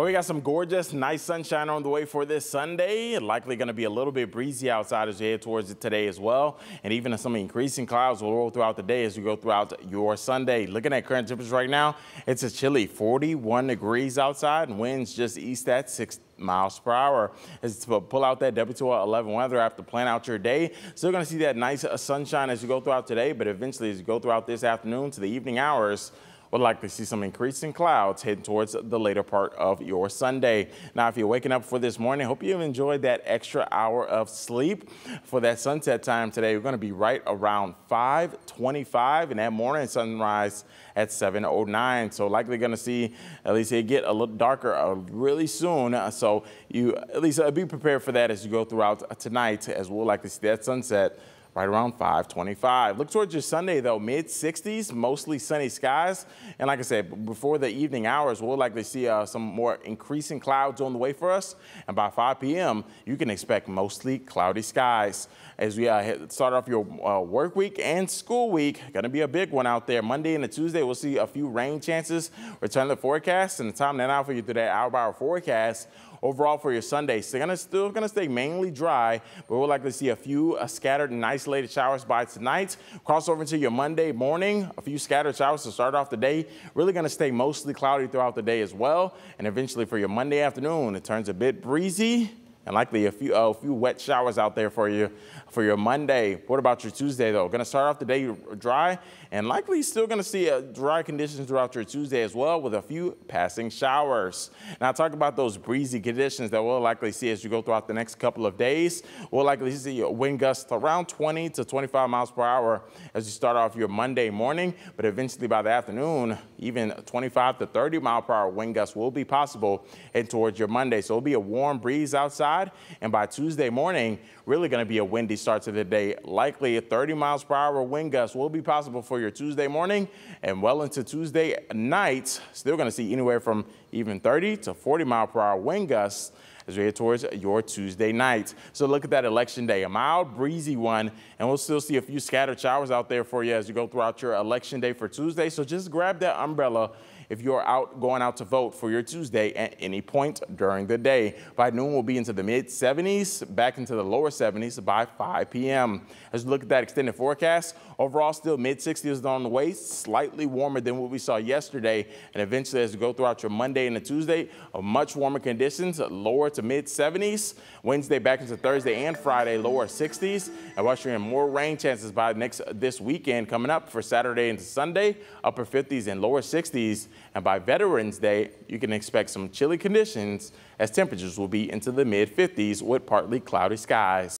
Well, we got some gorgeous, nice sunshine on the way for this Sunday. Likely going to be a little bit breezy outside as we head towards it today as well. And even some increasing clouds will roll throughout the day as we go throughout your Sunday. Looking at current temperatures right now, it's a chilly 41 degrees outside and winds just east at 6 miles per hour. As to pull out that WTOL 11 weather after plan out your day. Still going to see that nice uh, sunshine as you go throughout today, but eventually as you go throughout this afternoon to the evening hours, We'll likely see some increasing clouds heading towards the later part of your Sunday. Now, if you're waking up for this morning, hope you enjoyed that extra hour of sleep. For that sunset time today, we're going to be right around 525 and that morning sunrise at 709. So likely going to see at least it get a little darker uh, really soon. So you at least uh, be prepared for that as you go throughout tonight as we'll likely see that sunset right around 525. Look towards your Sunday, though, mid 60s, mostly sunny skies. And like I said, before the evening hours, we'll likely see uh, some more increasing clouds on the way for us. And by 5 p.m., you can expect mostly cloudy skies. As we uh, start off your uh, work week and school week, going to be a big one out there. Monday and Tuesday, we'll see a few rain chances. Return the forecast and the time now for you through that hour by hour forecast. Overall for your Sunday, still going to stay mainly dry, but we'll likely see a few uh, scattered and isolated showers by tonight. Cross over into your Monday morning, a few scattered showers to start off the day. Really going to stay mostly cloudy throughout the day as well. And eventually for your Monday afternoon, it turns a bit breezy and likely a few, a few wet showers out there for you for your Monday. What about your Tuesday though? Going to start off the day dry and likely still going to see uh, dry conditions throughout your Tuesday as well with a few passing showers. Now talk about those breezy conditions that we'll likely see as you go throughout the next couple of days. We'll likely see wind gusts around 20 to 25 miles per hour as you start off your Monday morning, but eventually by the afternoon, even 25 to 30 mile per hour wind gusts will be possible heading towards your Monday. So it'll be a warm breeze outside And by Tuesday morning, really going to be a windy start to the day. Likely a 30 miles per hour wind gust will be possible for your Tuesday morning and well into Tuesday night. Still going to see anywhere from even 30 to 40 mile per hour wind gusts as we head towards your Tuesday night. So look at that election day, a mild, breezy one, and we'll still see a few scattered showers out there for you as you go throughout your election day for Tuesday. So just grab that umbrella if you're out going out to vote for your Tuesday at any point during the day. By noon, we'll be into the mid 70s, back into the lower 70s by 5 p.m. As we look at that extended forecast, overall still mid 60s on the way, slightly warmer than what we saw yesterday. And eventually, as we go throughout your Monday and the Tuesday, much warmer conditions, lower to mid 70s. Wednesday back into Thursday and Friday, lower 60s. And ushering in more rain chances by next this weekend coming up for Saturday into Sunday, upper 50s and lower 60s. And by Veterans Day, you can expect some chilly conditions as temperatures will be into the mid 50s with partly cloudy skies.